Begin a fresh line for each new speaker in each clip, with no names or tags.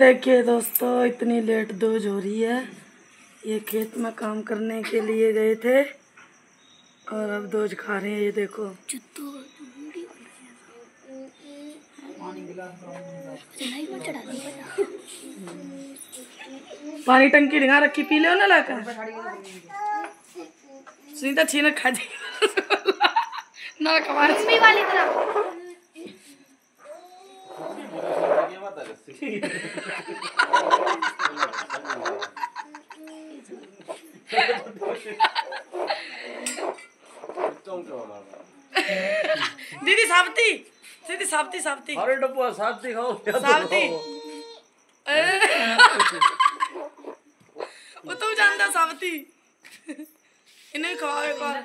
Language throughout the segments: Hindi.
देखिए दोस्तों, इतनी लेट दोज हो रही है। ये खेत में काम करने के लिए गए थे और अब दोज खा रहे हैं, ये देखो। पानी टंकी ढिंगा रखी, पी लो ना लाकर? सुनीता, छीन खा जी ना कमार
वाली तरह।
दीदी साबती दीदी साबती साबती
अरे डब्बा साथ दिखाओ
साबती वो तो जानता साबती इन्हें खाओ एक बार।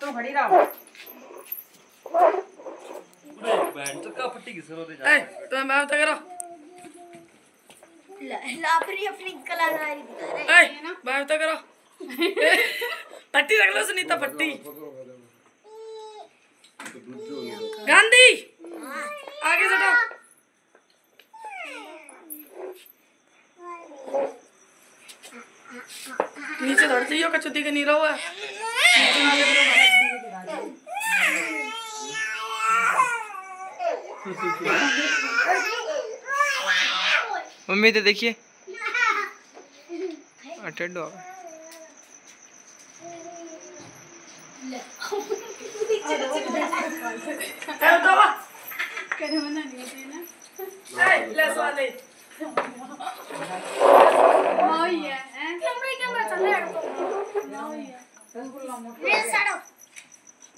तुम खड़ी रहो
बैंड तो किस
ए मैं बता करो
अपनी अपनी कलाकारी दिखा रहे
ए मैं बता करो। पट्टी रख लो सुनीता पट्टी। गांधी आगे सटो नीचे धड़ जाइयो कचुती के नहीं रहो। है
मम्मी तो देखिए। अटेंड हो
है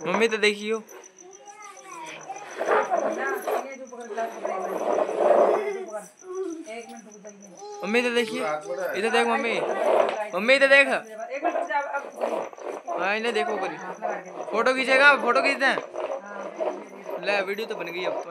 मम्मी तो देखियो। मम्मी, इधर देखिए। इधर देख मम्मी। मम्मी, इधर देख। हाँ इन्हें देखो करी फ़ोटो खींचेगा, फ़ोटो खींचते हैं। ले, वीडियो तो बन गई अब तो।